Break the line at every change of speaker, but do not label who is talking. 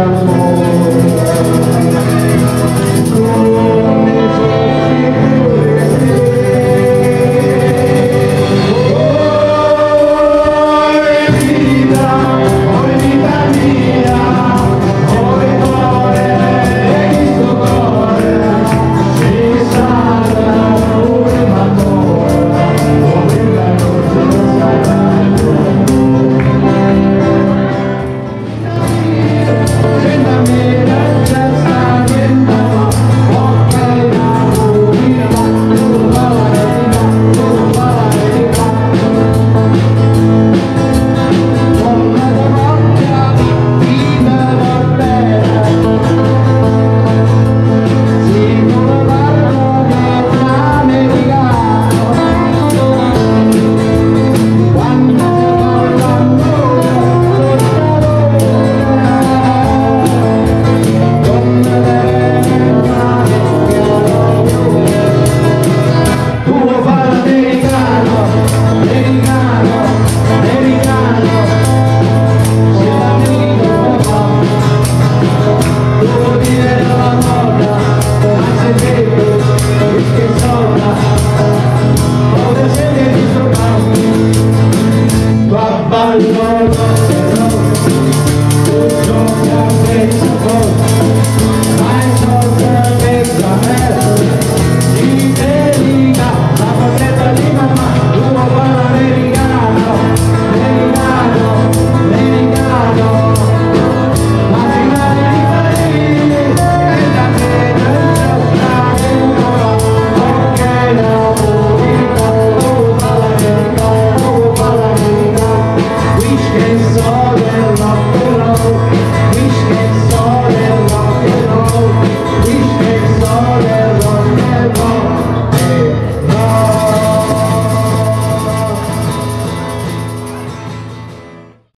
transform. Oh. and rock love, roll.